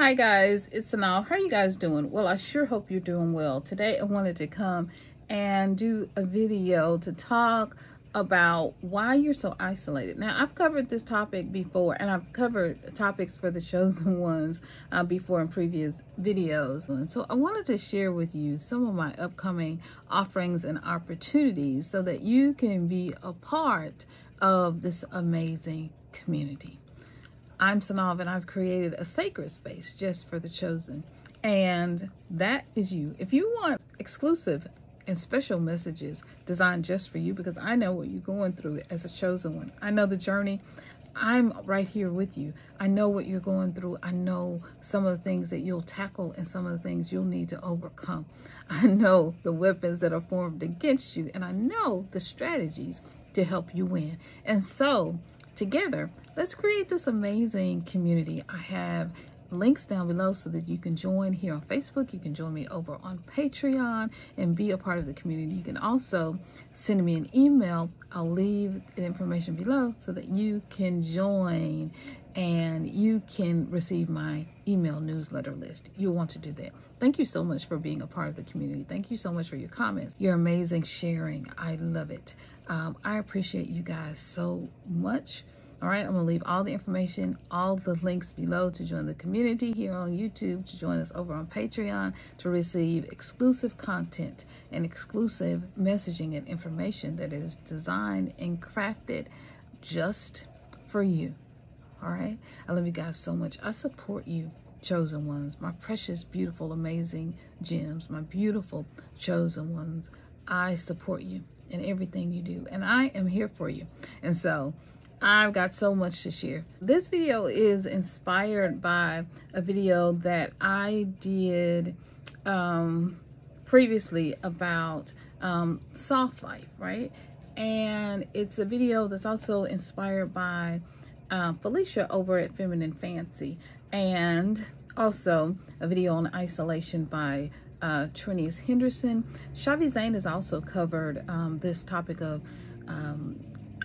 Hi guys, it's Synolve. How are you guys doing? Well, I sure hope you're doing well. Today I wanted to come and do a video to talk about why you're so isolated. Now, I've covered this topic before and I've covered topics for the chosen ones uh, before in previous videos. And so I wanted to share with you some of my upcoming offerings and opportunities so that you can be a part of this amazing community. I'm Synolve and I've created a sacred space just for the chosen. And that is you. If you want exclusive and special messages designed just for you, because I know what you're going through as a chosen one. I know the journey. I'm right here with you. I know what you're going through. I know some of the things that you'll tackle and some of the things you'll need to overcome. I know the weapons that are formed against you, and I know the strategies to help you win. And so together, let's create this amazing community. I have links down below so that you can join here on Facebook. You can join me over on Patreon and be a part of the community. You can also send me an email. I'll leave the information below so that you can join and you can receive my email newsletter list. You'll want to do that. Thank you so much for being a part of the community. Thank you so much for your comments, your amazing sharing. I love it. Um, I appreciate you guys so much. All right, I'm gonna leave all the information, all the links below to join the community here on YouTube, to join us over on Patreon, to receive exclusive content and exclusive messaging and information that is designed and crafted just for you. All right, I love you guys so much. I support you chosen ones, my precious, beautiful, amazing gems, my beautiful chosen ones. I support you in everything you do, and I am here for you. And so I've got so much to share. This video is inspired by a video that I did um, previously about um, soft life, right? And it's a video that's also inspired by uh, Felicia over at Feminine Fancy and also a video on isolation by uh, Henderson. Chhavi Zaine has also covered um, this topic of um,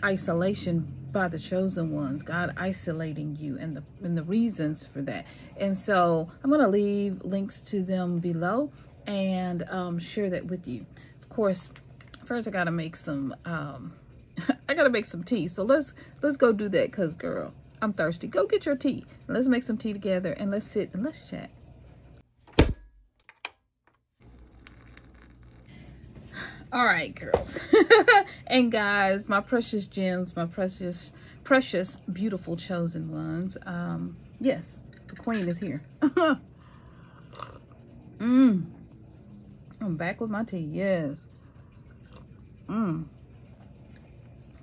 isolation by the chosen ones, God isolating you and the and the reasons for that. And so I'm going to leave links to them below and um, share that with you. Of course, first I got to make some um, I got to make some tea. So let's let's go do that cuz girl, I'm thirsty. Go get your tea. Let's make some tea together and let's sit and let's chat. all right girls and guys my precious gems my precious precious beautiful chosen ones um yes the queen is here mm i'm back with my tea yes mm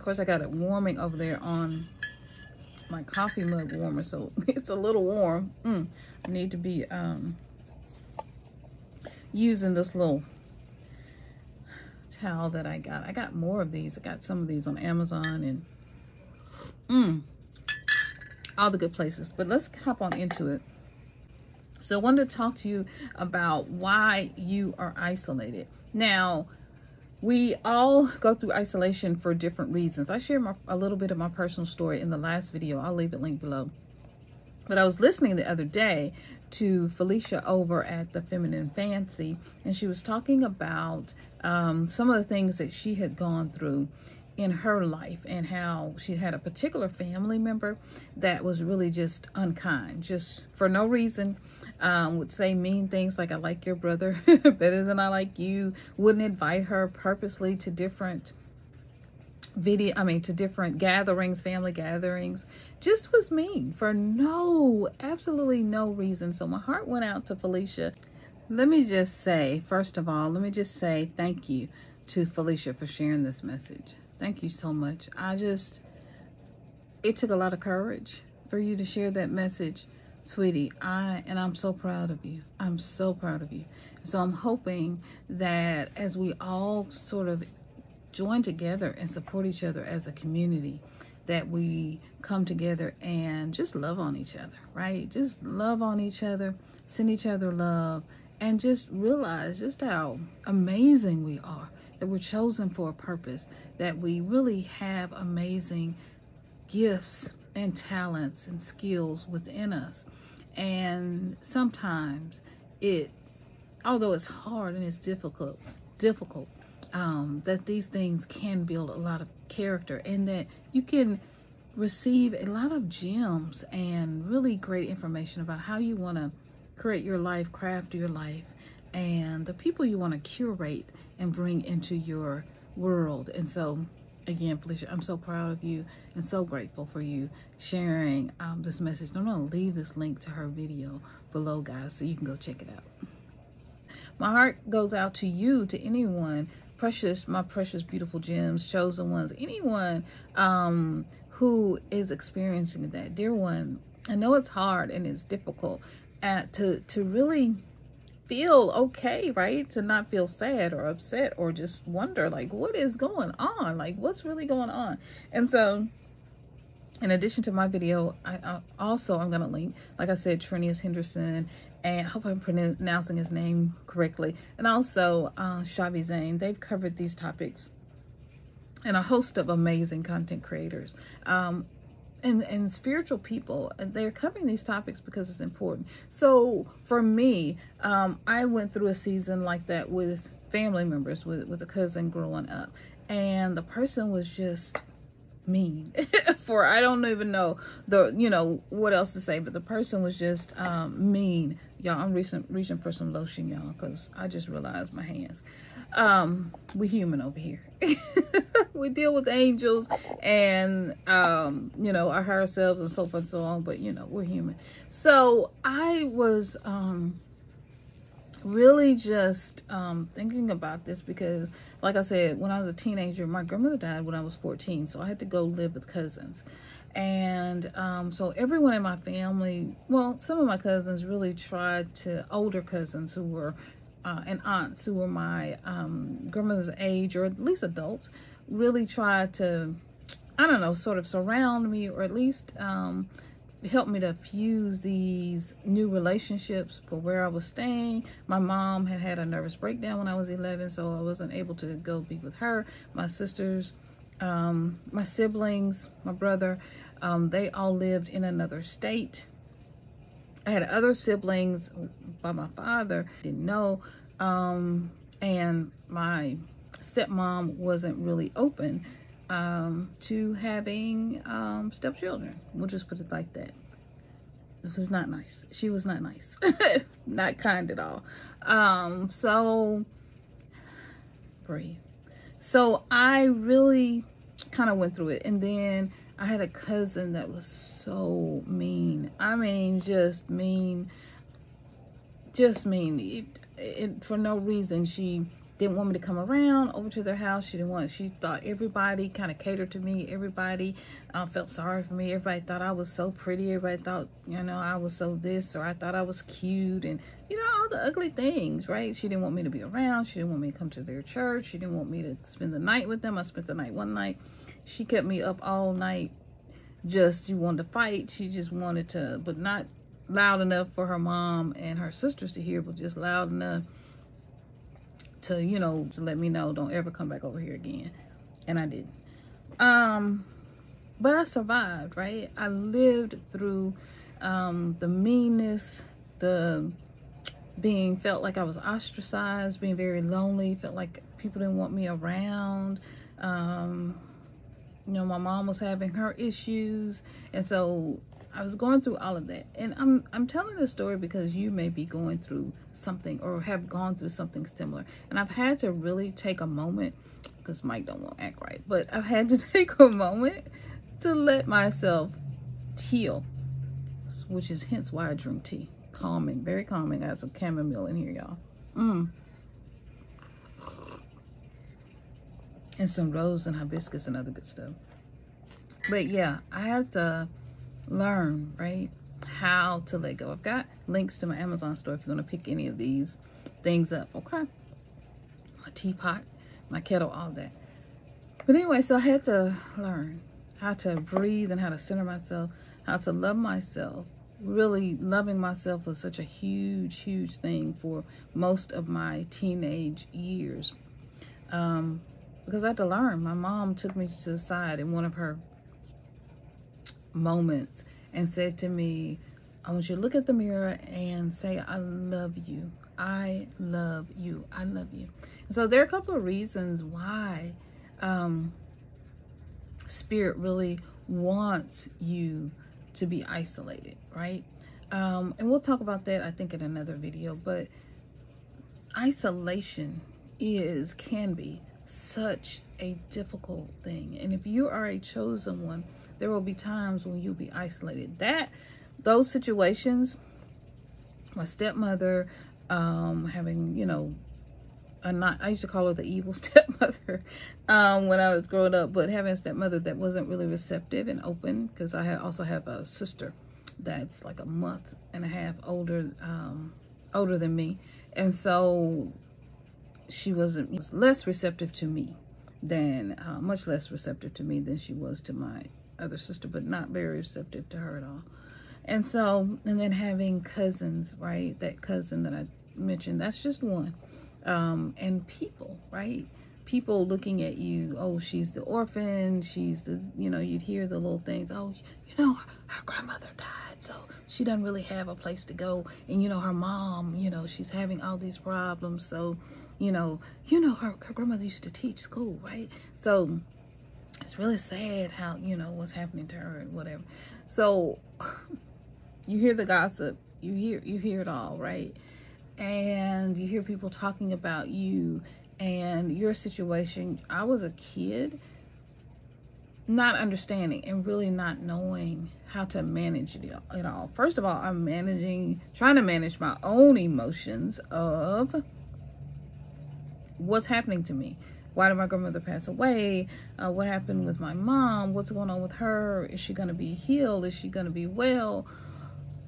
of course i got it warming over there on my coffee mug warmer so it's a little warm mm. i need to be um using this little towel that I got. I got more of these. I got some of these on Amazon and mm, all the good places. But let's hop on into it. So I wanted to talk to you about why you are isolated. Now, we all go through isolation for different reasons. I shared my, a little bit of my personal story in the last video. I'll leave it linked below. But I was listening the other day to Felicia over at the Feminine Fancy, and she was talking about um, some of the things that she had gone through in her life and how she had a particular family member that was really just unkind, just for no reason, um, would say mean things like, I like your brother better than I like you, wouldn't invite her purposely to different video, I mean, to different gatherings, family gatherings, just was mean for no, absolutely no reason. So my heart went out to Felicia. Let me just say, first of all, let me just say thank you to Felicia for sharing this message. Thank you so much. I just, it took a lot of courage for you to share that message, sweetie. I, and I'm so proud of you. I'm so proud of you. So I'm hoping that as we all sort of join together and support each other as a community that we come together and just love on each other, right? Just love on each other, send each other love, and just realize just how amazing we are, that we're chosen for a purpose, that we really have amazing gifts and talents and skills within us. And sometimes it, although it's hard and it's difficult, difficult, um, that these things can build a lot of character and that you can receive a lot of gems and really great information about how you want to create your life, craft your life, and the people you want to curate and bring into your world. And so, again, Felicia, I'm so proud of you and so grateful for you sharing um, this message. I'm going to leave this link to her video below, guys, so you can go check it out. My heart goes out to you, to anyone, precious, my precious, beautiful gems, chosen ones, anyone um, who is experiencing that. Dear one, I know it's hard and it's difficult at, to, to really feel okay, right? To not feel sad or upset or just wonder like what is going on? Like what's really going on? And so in addition to my video, I, I also I'm going to link, like I said, Trenius Henderson and I hope I'm pronouncing his name correctly. And also uh, Zaine. They've covered these topics and a host of amazing content creators. Um, and, and spiritual people they're covering these topics because it's important. So for me um, i went through a season like that with family members with, with a cousin growing up and the person was just mean for i don't even know the you know what else to say but the person was just um, mean y'all i'm reaching reaching for some lotion y'all because i just realized my hands. Um we human over here. We deal with angels and um you know our higher selves and so forth and so on but you know we're human. So i was um really just um thinking about this because like i said when i was a teenager my grandmother died when i was 14 so i had to go live with cousins and um, so everyone in my family well some of my cousins really tried to older cousins who were uh, and aunts who were my um, grandmother's age or at least adults really tried to, I don't know, sort of surround me or at least um, help me to fuse these new relationships for where I was staying. My mom had had a nervous breakdown when I was 11, so I wasn't able to go be with her. My sisters, um, my siblings, my brother, um, they all lived in another state. I had other siblings by my father, didn't know. Um, and my stepmom wasn't really open um, to having um, stepchildren. We'll just put it like that. It was not nice. She was not nice. not kind at all. Um, so, breathe. So I really kind of went through it. And then I had a cousin that was so mean. I mean, just mean. Just mean. It, it, for no reason. She didn't want me to come around over to their house. She didn't want, she thought everybody kind of catered to me. Everybody uh, felt sorry for me. Everybody thought I was so pretty. Everybody thought, you know, I was so this or I thought I was cute and, you know, all the ugly things, right? She didn't want me to be around. She didn't want me to come to their church. She didn't want me to spend the night with them. I spent the night one night she kept me up all night. Just, she wanted to fight. She just wanted to, but not loud enough for her mom and her sisters to hear, but just loud enough to, you know, to let me know, don't ever come back over here again. And I didn't. Um, but I survived, right? I lived through um, the meanness, the being felt like I was ostracized, being very lonely, felt like people didn't want me around. Um, you know, my mom was having her issues. And so I was going through all of that. And I'm I'm telling this story because you may be going through something or have gone through something similar. And I've had to really take a moment because Mike don't want to act right, but I've had to take a moment to let myself heal, which is hence why I drink tea. Calming, very calming. I have some chamomile in here, y'all. Mmm. and some rose and hibiscus and other good stuff. But yeah, I have to learn, right, how to let go. I've got links to my Amazon store if you want to pick any of these things up, okay? My teapot, my kettle, all that. But anyway, so I had to learn how to breathe and how to center myself, how to love myself. Really loving myself was such a huge, huge thing for most of my teenage years. Um, because I had to learn. My mom took me to the side in one of her moments and said to me, I want you to look at the mirror and say, I love you. I love you. I love you. so there are a couple of reasons why um, Spirit really wants you to be isolated, right? Um, and we'll talk about that, I think, in another video. But isolation is, can be, such a difficult thing. And if you are a chosen one, there will be times when you'll be isolated. That, those situations, my stepmother, um, having, you know, a not, I used to call her the evil stepmother um, when I was growing up, but having a stepmother that wasn't really receptive and open, because I also have a sister that's like a month and a half older, um, older than me. And so she wasn't was less receptive to me than uh, much less receptive to me than she was to my other sister, but not very receptive to her at all. And so, and then having cousins, right? That cousin that I mentioned, that's just one. Um, and people, right? People looking at you, oh, she's the orphan, she's the, you know, you'd hear the little things, oh, you know, her grandmother died, so she doesn't really have a place to go. And, you know, her mom, you know, she's having all these problems. So, you know, you know, her, her grandmother used to teach school, right? So it's really sad how, you know, what's happening to her and whatever. So you hear the gossip, you hear, you hear it all, right? And you hear people talking about you and your situation. I was a kid not understanding and really not knowing how to manage it all. First of all, I'm managing, trying to manage my own emotions of what's happening to me. Why did my grandmother pass away? Uh, what happened with my mom? What's going on with her? Is she going to be healed? Is she going to be well?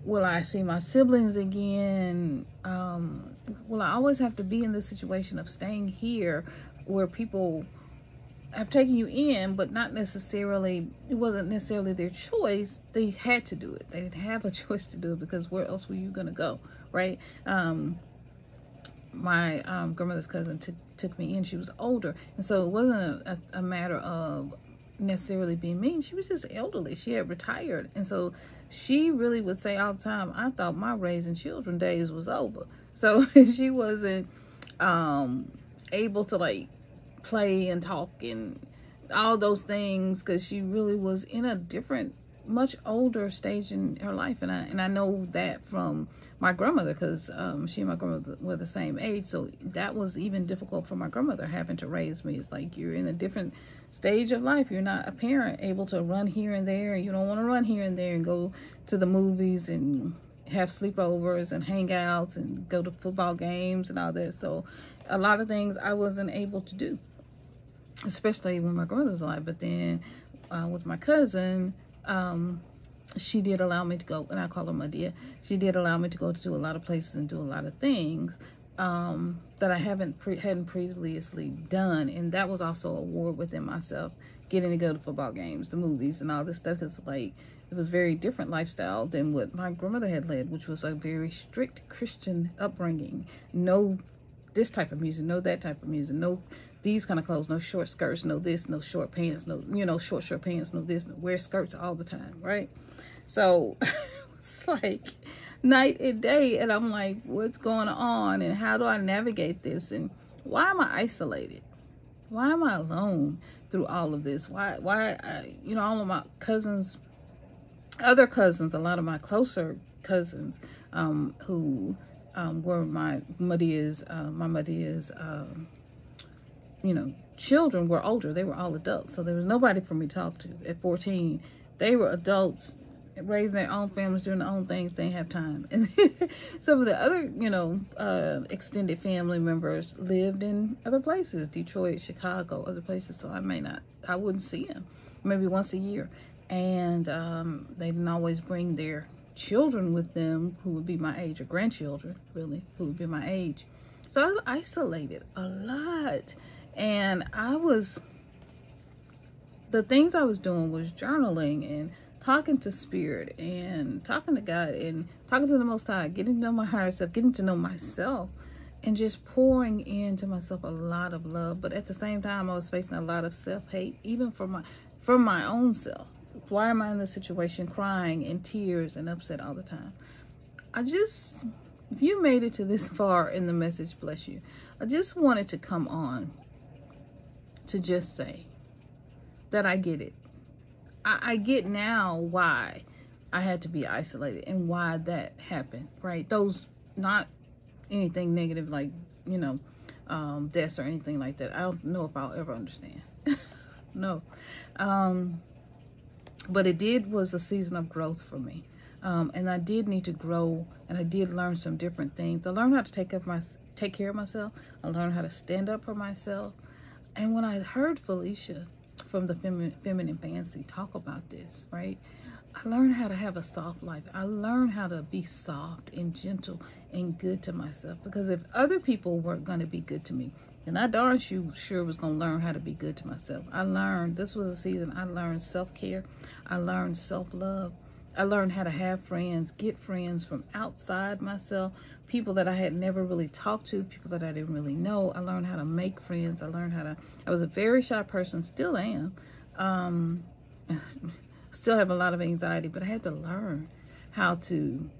Will I see my siblings again? Um, will I always have to be in this situation of staying here where people have taken you in, but not necessarily, it wasn't necessarily their choice. They had to do it. They didn't have a choice to do it because where else were you going to go, right? Um, my um, grandmother's cousin took took me in. She was older. And so it wasn't a, a, a matter of necessarily being mean. She was just elderly. She had retired. And so she really would say all the time, I thought my raising children days was over. So she wasn't um, able to like play and talk and all those things because she really was in a different much older stage in her life and I and I know that from my grandmother because um, she and my grandmother were the same age so that was even difficult for my grandmother having to raise me. It's like you're in a different stage of life. You're not a parent able to run here and there. You don't want to run here and there and go to the movies and have sleepovers and hangouts and go to football games and all that. So a lot of things I wasn't able to do especially when my grandmother was alive. But then uh, with my cousin, um, she did allow me to go, and I call her my dear. She did allow me to go to do a lot of places and do a lot of things um, that I haven't pre hadn't previously done, and that was also a war within myself, getting to go to football games, the movies, and all this stuff. Is like it was very different lifestyle than what my grandmother had led, which was a very strict Christian upbringing. No this type of music, no that type of music, no these kind of clothes, no short skirts, no this, no short pants, no, you know, short, short pants, no this, no wear skirts all the time, right? So it's like night and day. And I'm like, what's going on? And how do I navigate this? And why am I isolated? Why am I alone through all of this? Why, why, I, you know, all of my cousins, other cousins, a lot of my closer cousins, um, who, um, were my Madia's, uh, my Madia's, um, you know, children were older. They were all adults. So there was nobody for me to talk to at 14. They were adults raising their own families, doing their own things. They didn't have time. And some of the other, you know, uh, extended family members lived in other places, Detroit, Chicago, other places. So I may not, I wouldn't see them maybe once a year. And um, they didn't always bring their children with them who would be my age or grandchildren, really, who would be my age. So I was isolated a lot. And I was, the things I was doing was journaling and talking to spirit and talking to God and talking to the Most High, getting to know my higher self, getting to know myself and just pouring into myself a lot of love. But at the same time, I was facing a lot of self-hate, even for my, from my own self, why am I in this situation crying in tears and upset all the time? I just, if you made it to this far in the message, bless you. I just wanted to come on to just say that I get it. I, I get now why I had to be isolated and why that happened, right? Those, not anything negative like, you know, um, deaths or anything like that. I don't know if I'll ever understand. no. Um, but it did was a season of growth for me. Um, and I did need to grow and I did learn some different things. I learned how to take up my take care of myself. I learned how to stand up for myself. And when I heard Felicia from the Feminine, Feminine Fancy talk about this, right? I learned how to have a soft life. I learned how to be soft and gentle and good to myself. Because if other people weren't going to be good to me, then I darn sure was going to learn how to be good to myself. I learned, this was a season I learned self-care. I learned self-love. I learned how to have friends, get friends from outside myself, people that I had never really talked to, people that I didn't really know. I learned how to make friends. I learned how to, I was a very shy person, still am. Um, still have a lot of anxiety, but I had to learn how to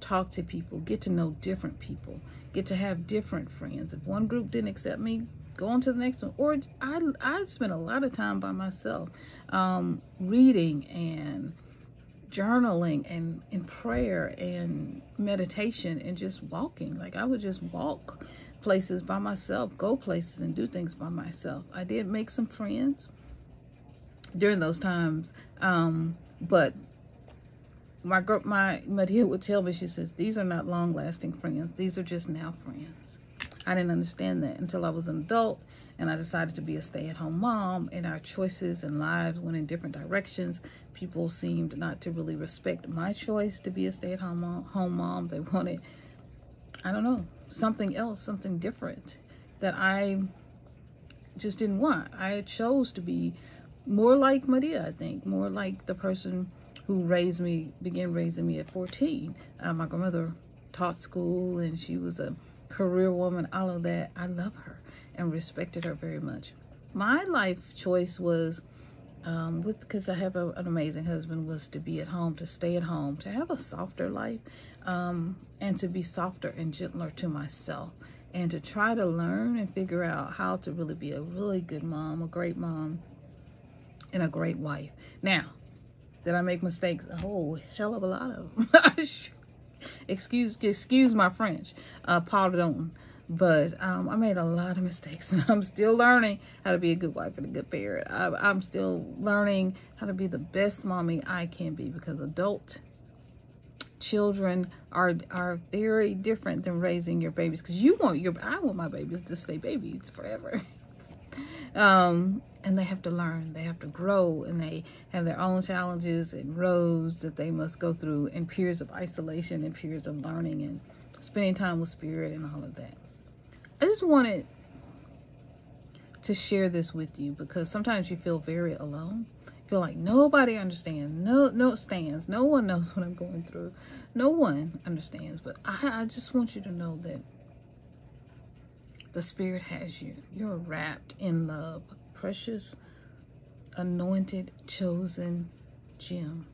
talk to people, get to know different people, get to have different friends. If one group didn't accept me, go on to the next one. Or I, I spent a lot of time by myself um, reading and journaling and in prayer and meditation and just walking. Like I would just walk places by myself, go places and do things by myself. I did make some friends during those times. Um, but my girl, my Maria would tell me, she says, these are not long lasting friends. These are just now friends. I didn't understand that until I was an adult and I decided to be a stay at home mom and our choices and lives went in different directions. People seemed not to really respect my choice to be a stay at home mom. They wanted, I don't know, something else, something different that I just didn't want. I chose to be more like Maria, I think, more like the person who raised me, began raising me at 14. Uh, my grandmother taught school and she was a career woman, all of that. I love her and respected her very much. My life choice was, um, with because I have a, an amazing husband, was to be at home, to stay at home, to have a softer life, um, and to be softer and gentler to myself, and to try to learn and figure out how to really be a really good mom, a great mom, and a great wife. Now, did I make mistakes? A whole hell of a lot of them. excuse, excuse my French. Uh, pardon. But um, I made a lot of mistakes and I'm still learning how to be a good wife and a good parent. I, I'm still learning how to be the best mommy I can be because adult children are are very different than raising your babies because you want your I want my babies to stay babies forever. um, and they have to learn, they have to grow, and they have their own challenges and roads that they must go through, and periods of isolation and periods of learning and spending time with spirit and all of that. I just wanted to share this with you because sometimes you feel very alone. You feel like nobody understands, no, no stands, no one knows what I'm going through, no one understands. But I, I just want you to know that the Spirit has you. You're wrapped in love precious, anointed, chosen gem.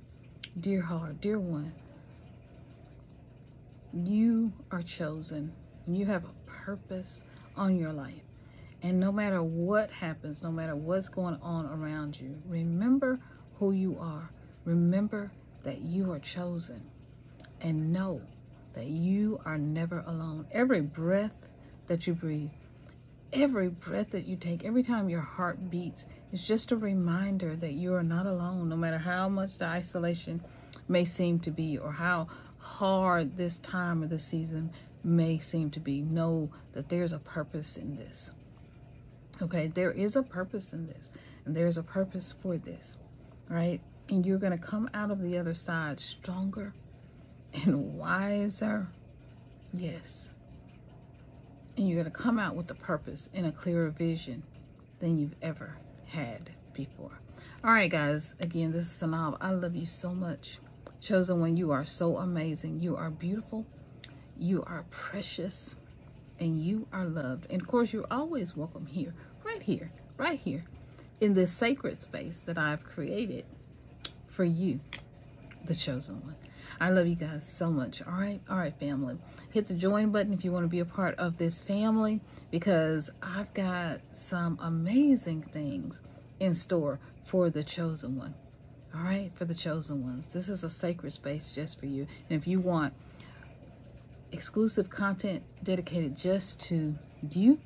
Dear heart, dear one, you are chosen. You have a purpose on your life. And no matter what happens, no matter what's going on around you, remember who you are. Remember that you are chosen. And know that you are never alone. Every breath that you breathe, every breath that you take, every time your heart beats, is just a reminder that you are not alone, no matter how much the isolation may seem to be or how hard this time of the season may seem to be. Know that there's a purpose in this. Okay, there is a purpose in this, and there's a purpose for this, right? And you're going to come out of the other side stronger and wiser. Yes and you're going to come out with a purpose and a clearer vision than you've ever had before. All right, guys. Again, this is Synolve. I love you so much. Chosen One, you are so amazing. You are beautiful. You are precious. And you are loved. And of course, you're always welcome here. Right here. Right here. in this sacred space that I've created for you, the chosen one. I love you guys so much. All right. All right, family. Hit the join button if you want to be a part of this family because I've got some amazing things in store for the chosen one. All right. For the chosen ones. This is a sacred space just for you. And if you want exclusive content dedicated just to you,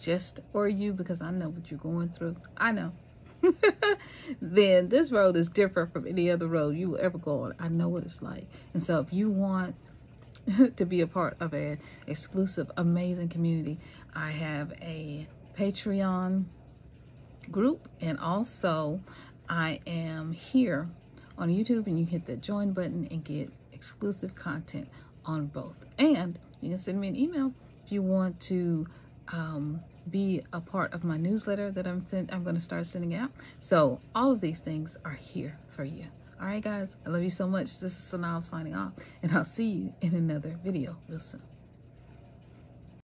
just for you, because I know what you're going through. I know. then this road is different from any other road you will ever go on. I know what it's like. And so if you want to be a part of an exclusive, amazing community, I have a Patreon group and also I am here on YouTube and you hit the join button and get exclusive content on both. And you can send me an email if you want to um, be a part of my newsletter that I'm sent, I'm going to start sending out. So all of these things are here for you. All right, guys. I love you so much. This is Synolve signing off, and I'll see you in another video real soon.